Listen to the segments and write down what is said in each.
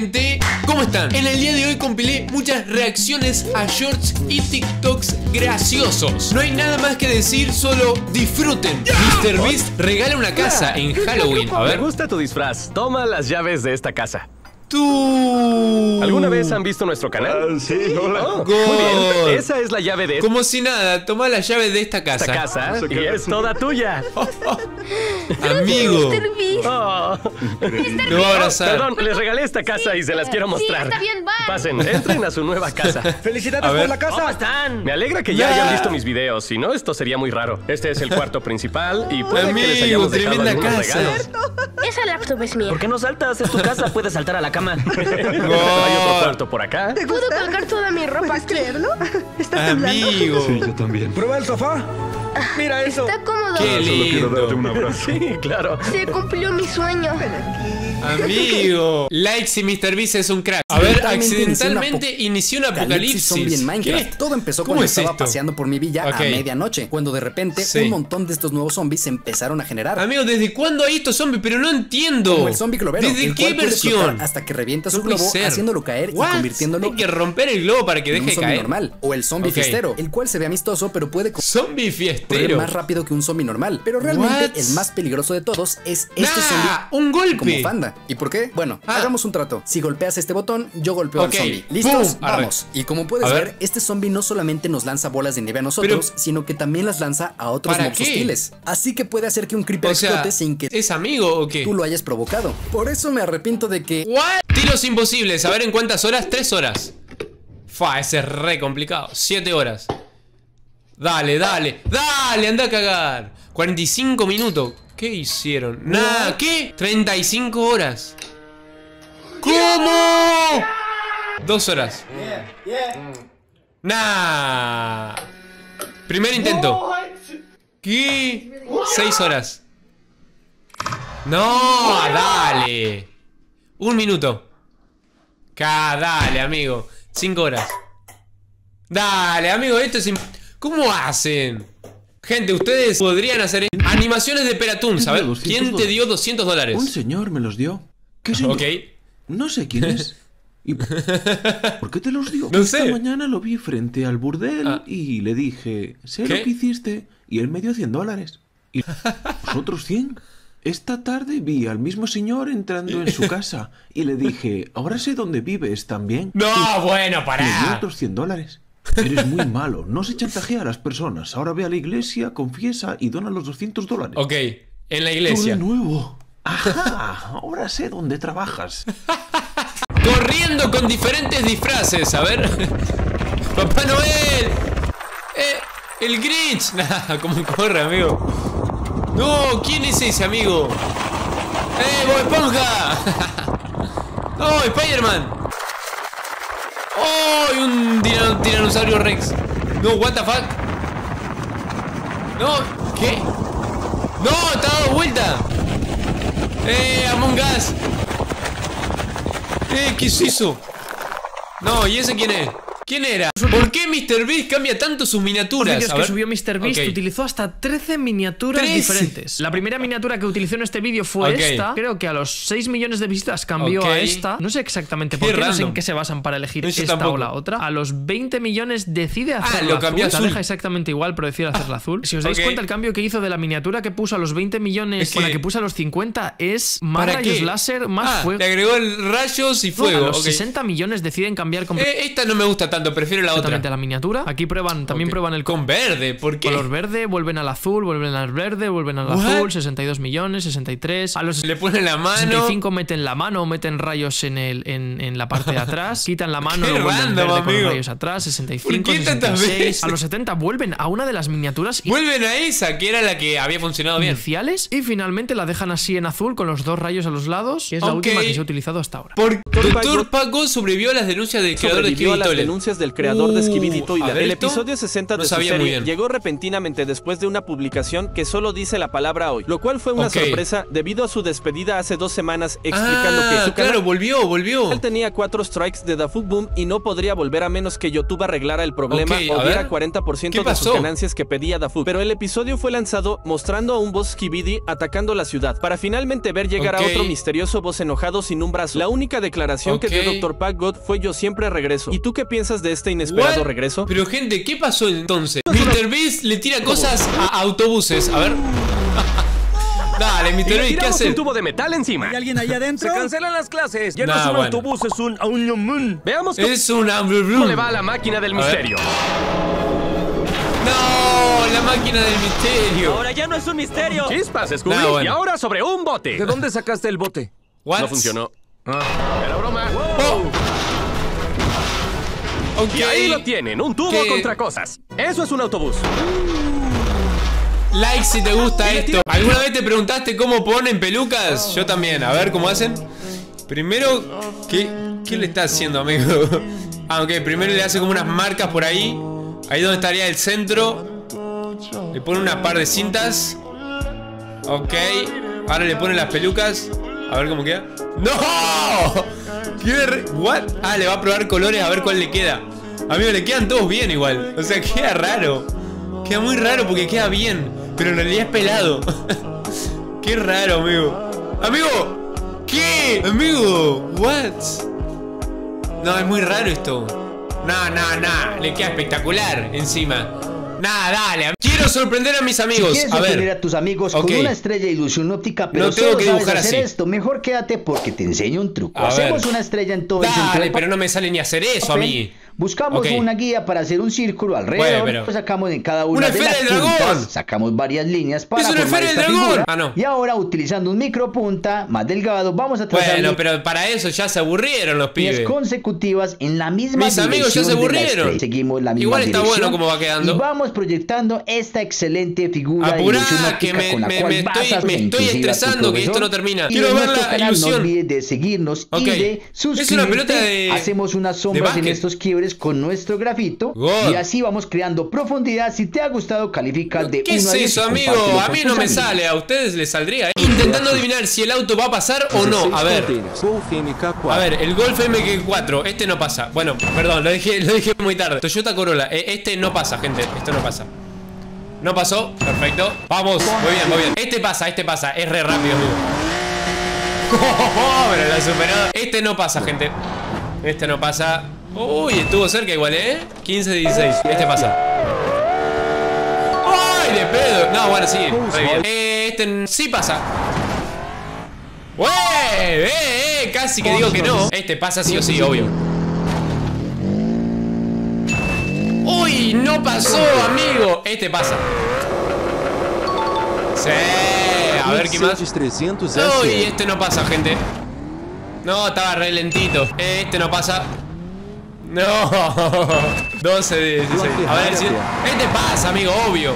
gente, ¿cómo están? En el día de hoy compilé muchas reacciones a shorts y TikToks graciosos No hay nada más que decir, solo disfruten Mr. Beast regala una casa en Halloween A Me ver, gusta tu disfraz. Toma las llaves de esta casa. Tú... ¿Alguna vez han visto nuestro canal? Ah, sí, hola. Oh, muy bien. Esa es la llave de Como si nada, toma la llave de esta casa esta casa y es toda tuya. Amigo, Mr. Beast. Oh, lo voy a abrazar perdón, les regalé esta casa y se las quiero mostrar. está bien. Pasen, entren a su nueva casa. ¡Felicidades A ver. por la casa! están? Me alegra que ya Ya. hayan visto mis videos, si no esto sería muy raro. Este es el cuarto principal y puede que les Amigo, hayamos dejado tremenda casa. regalos. Esa laptop es mía. ¿Por qué no saltas? Es tu casa, puedes saltar a la cama. Hay otro cuarto por acá. Puedo colgar toda mi ropa aquí. creerlo? ¿Estás temblando? Amigo, yo también. ¡Prueba el sofá! ¡Mira eso! Está cómodo. qué lindo un abrazo. Sí, claro. Se cumplió mi sueño. Amigo Like si Mr. Beast es un crack A ver, Accidentalmente inició un Apocalipsis zombie apocalipsis en Minecraft. ¿Qué? Todo empezó ¿Cómo cuando es estaba esto? paseando por mi villa Ok. a medianoche, cuando de repente Sí. un montón de estos nuevos zombies se empezaron a generar. Amigo, ¿desde cuándo hay estos zombies? Pero no entiendo como el zombie globero, ¿Desde el qué versión? hasta que revienta su No globo, ser. haciéndolo caer What? y convirtiéndolo Hay que romper el globo para que en un deje zombie caer normal. O el zombie Ok. fiestero, el cual se ve amistoso pero puede Zombie correr más rápido que un zombie normal. Pero realmente What? el más peligroso de todos es este Nah, zombie un golpe como Fanda. ¿Y por qué? Bueno, Ah. hagamos un trato. Si golpeas este botón, yo golpeo Ok. al zombie. ¿Listos? Vamos. Y como puedes ver. ver, este zombie no solamente nos lanza bolas de nieve a nosotros, sino que también las lanza a otros ¿Para mobs hostiles. Así que puede hacer que un creeper O sea, explote sin que ¿es amigo o qué? tú lo hayas provocado. Por eso me arrepiento de que What? Tiros imposibles, a ver en cuántas horas, tres horas Fa, ese es re complicado, siete horas Dale, dale, dale, anda a cagar. 45 minutos. ¿Qué hicieron? Nada, ¿qué? 35 horas. ¿Cómo? Dos horas. Nah. Primer intento. ¿Qué? Seis horas. No, dale. Un minuto. Ca, dale, amigo. Cinco horas. Dale, amigo, esto es... ¿Cómo hacen? Gente, ustedes podrían hacer animaciones de ver, 200 ¿quién te dio 200 dólares? Un señor me los dio. ¿Qué señor? Ok, No sé quién es. ¿Y por qué te los dio? No Esta sé. mañana lo vi frente al burdel Ah. y le dije, sé ¿Qué? lo que hiciste. Y él me dio 100 dólares. ¿Y vosotros 100? Esta tarde vi al mismo señor entrando en su casa y le dije, ahora sé dónde vives también. No, bueno, Me dio pará otros 100 dólares. Eres muy malo, no se chantajea a las personas. Ahora ve a la iglesia, confiesa y dona los 200 dólares. Ok, en la Todo iglesia de nuevo. Ajá, ahora sé dónde trabajas. Corriendo con diferentes disfraces, a ver Papá Noel Eh, el Grinch Nah, cómo corre, amigo No, ¿quién es ese amigo? ¡Eh, Bob Esponja! ¡No, Spider-Man! ¡Oh, y un tirano- tiranosaurio Rex! No, what the fuck No, ¿qué? ¡No, está dado vuelta! ¡Eh, Among Us! ¡Eh, qué es eso! No, ¿y ese quién es? ¿Quién era? ¿Por qué Mr. Beast cambia tanto sus Los miniaturas? vídeos A que subió MrBeast Ok. utilizó hasta 13 miniaturas 13. diferentes. La primera miniatura que utilizó en este vídeo fue esta. Creo que a los 6 millones de visitas cambió a esta. No sé exactamente por Qué qué, no sé en qué se basan para elegir No, esta tampoco. o la otra. A los 20 millones decide hacerla Ah, lo cambió azul. azul. La deja exactamente igual, pero decide hacerla azul. Si os dais cuenta, el cambio que hizo de la miniatura que puso a los 20 millones Es con la que- puso a los 50 es más ¿Para rayos qué? láser, más Ah, fuego. le agregó el rayos y No, fuego. a los ok. 60 millones deciden cambiar completamente Eh, esta no me gusta tanto, prefiero la otra. la miniatura. Aquí prueban, también prueban el Con verde, ¿por qué? color verde, vuelven al azul, vuelven al verde, vuelven al What? azul, 62 millones, 63. A los Le ponen la mano. 65 meten la mano, meten rayos en, el, en, en la parte de atrás, quitan la mano, Qué lo vuelven random, verde con rayos atrás, 65, ¿Por qué tantas 66. veces? A los 70 vuelven a una de las miniaturas Vuelven a esa, que era la que había funcionado bien. iniciales y finalmente la dejan así en azul con los dos rayos a los lados, que es la última que se ha utilizado hasta ahora. Por Doctor Paco sobrevivió a las denuncias del creador de sobrevivió del creador de Skibidi Toilet. El episodio 60 No de su sabía muy serie llegó repentinamente después de una publicación que solo dice la palabra hoy, lo cual fue una sorpresa debido a su despedida hace dos semanas explicando Ah, que su claro, canal volvió, volvió. él tenía cuatro strikes de Food Boom y no podría volver a menos que YouTube arreglara el problema o diera ver. 40% ¿Qué de sus ganancias que pedía Food. Pero el episodio fue lanzado mostrando a un boss Skibidi atacando la ciudad, para finalmente ver llegar a otro misterioso boss enojado sin un brazo. La única declaración que dio. Dr. Pac God fue yo siempre regreso. ¿Y tú qué piensas de este inesperado What? regreso? Pero gente, ¿qué pasó entonces? Mr. Beast le tira cosas a autobuses. A ver. Dale, le Beast, ¿qué tiramos hace? un tubo de metal encima. alguien ahí adentro? Se cancelan las clases. Ya no Nah, es un bueno. autobús, es un auñomun. Veamos cómo Es una. le va a la máquina del A ver. misterio. No, la máquina del misterio. Ahora ya no es un misterio. Chispas, Scooby. Nah, bueno. Y ahora sobre un bote. ¿De dónde sacaste el bote? What? No funcionó. Ah, era broma. Oh. Ok. Y ahí lo tienen, un tubo ¿Qué? contra cosas. Eso es un autobús. Like si te gusta esto. ¿Alguna vez te preguntaste cómo ponen pelucas? Yo también. A ver cómo hacen. Primero, ¿qué, qué le está haciendo, amigo? Ah, ok. Primero le hace como unas marcas por ahí. Ahí donde estaría el centro. Le pone una par de cintas. Ok. Ahora le pone las pelucas. A ver cómo queda. ¡No! ¿Qué ¿What? Ah, le va a probar colores a ver cuál le queda. Amigo, le quedan todos bien igual. O sea, queda raro. Queda muy raro porque queda bien. Pero en realidad es pelado. Qué raro, amigo. Amigo. ¿Qué? Amigo. What? No, es muy raro esto. No, no, no. Le queda espectacular encima. Nah, dale. Quiero sorprender a mis amigos. Si a ver. a tus amigos con una estrella de ilusión óptica, pero No tengo solo que sabes dibujar hacer así. esto, mejor quédate porque te enseño un truco. A Hacemos ver. una estrella en todo el centro Dale, pero no me sale ni hacer eso a mí. Buscamos una guía para hacer un círculo alrededor, Bueno, pero- sacamos en cada una, ¡Una de las puntas, sacamos varias líneas para ¡Es una formar esta dragón! figura, Ah, no. y ahora utilizando un micropunta más delgado vamos a trazar Bueno, pero para eso ya se aburrieron los pibes. consecutivas en la misma Mis amigos ya se la aburrieron. Seguimos la misma Igual está bueno cómo va quedando. Y vamos proyectando esta excelente figura Apurá, que me- con la me- cual me vas estoy- me estoy estresando que esto no termina. Y Quiero ver la ilusión. No olvides de seguirnos y de Es suscribirte. una pelota de- Hacemos unas sombras en estos quiebres con nuestro grafito God. y así vamos creando profundidad. Si te ha gustado, califica de ¿Qué 1 es a 10 y eso, amigo? A mí no me amigos. sale, a ustedes les saldría. ¿eh? Intentando adivinar si el auto va a pasar o no. A ver. Golf MK4. A ver, el Golf MK4, este no pasa. Bueno, perdón, lo dije, lo dije muy tarde. Toyota Corolla, eh, este no pasa, gente. Esto no pasa. No pasó, perfecto. Vamos, muy bien, muy bien. Este pasa, este pasa. Es re rápido, amigo. Pero la superó. Este no pasa, gente. Este no pasa. Uy, estuvo cerca igual, ¿eh? 15-16. Este pasa. ¡Ay, de pedo! No, bueno, sí, re bien. Este sí pasa. ¡Wey! ¡Eh, eh! Casi que digo que no. Este pasa sí o sí, obvio. ¡Uy! ¡No pasó, amigo! Este pasa. Sí. A ver qué más. 300 Uy, este no pasa, gente. No, estaba re lentito. Este no pasa. No. 12 de 16. A ver, el siguiente. Este pasa, amigo, obvio.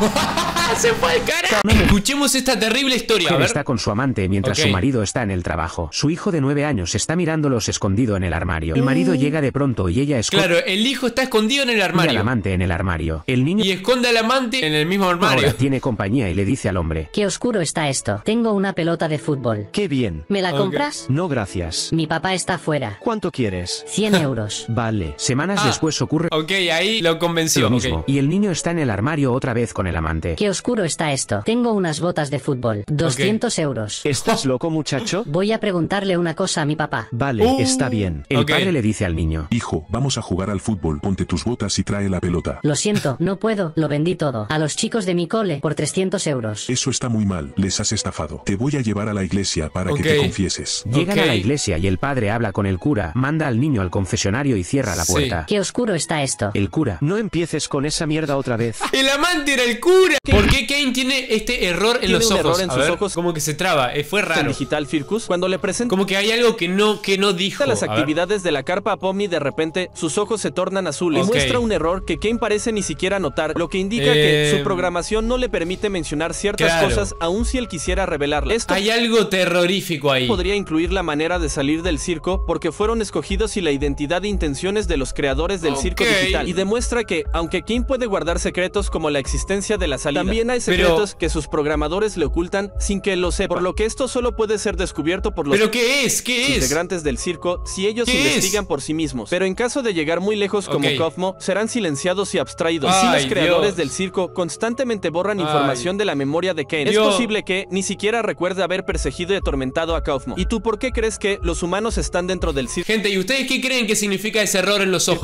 Se fue al cara. Escuchemos esta terrible historia. A ver. está con su amante mientras su marido está en el trabajo. Su hijo de nueve años está mirándolos escondido en el armario. El marido llega de pronto y ella esconde Claro, el hijo está escondido en el al armario. amante en el armario. El niño Y esconde al amante en el mismo armario. ahora tiene compañía y le dice al hombre. Qué oscuro está esto. Tengo una pelota de fútbol. Qué bien. ¿Me la compras? No, gracias. Mi papá está fuera. ¿Cuánto quieres? 100 euros. Vale. Semanas Ah. después ocurre Ok, ahí lo convenció. lo mismo. Y el niño está en el armario otra vez con el amante. Qué oscuro está esto. Tengo unas botas de fútbol. 200 euros. ¿Estás loco, muchacho? Voy a preguntarle una cosa a mi papá. Vale, Uh. está bien. El Ok. padre le dice al niño. Hijo, vamos a jugar al fútbol. Ponte tus botas y trae la pelota. Lo siento, no puedo. Lo vendí todo. A los chicos de mi cole por 300 euros. Eso está muy mal. Les has estafado. Te voy a llevar a la iglesia para que te confieses. Llegan a Ok. la iglesia y el padre habla con el cura, manda al niño al confesionario y cierra la Sí. puerta. Qué oscuro está esto. El cura. No empieces con esa mierda otra vez. El amante era el cura. ¿Por qué Kane tiene este error en Tiene los un ojos? error en A sus ver, ojos. Como que se traba. eh, fue en raro. Digital Firkus, cuando le presenta Como que hay algo que no, que no dijo. las actividades de la carpa a Pomni, de repente sus ojos se tornan azules. Ok. Y muestra un error que Kane parece ni siquiera notar, lo que indica Eh, que su programación no le permite mencionar ciertas claro. cosas, aun si él quisiera revelarlas. Esto Hay algo terrorífico ahí. podría incluir la manera de salir del circo porque fueron escogidos y la identidad e intenciones de los creadores del circo Ok. digital. Y demuestra que, aunque King puede guardar secretos como la existencia de la salida, también hay Pero- secretos que sus programadores le ocultan sin que lo sepa. Por lo que esto solo puede ser descubierto por los ¿Pero qué es? ¿Qué es? integrantes del circo si ellos ¿Qué investigan por sí mismos. Pero en caso de llegar muy lejos como Ok. Cosmo, serán silenciados y abstraídos. si Ay, los creadores Dios. del circo constantemente borran Ay. información de la memoria de Kane, Dios. es posible que ni siquiera recuerde haber perseguido y atormentado a Kaufmo. ¿Y tú por qué crees que los humanos están dentro del circo? Gente, ¿y ustedes qué creen que significa ese error en los ojos?